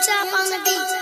Chop on the beat.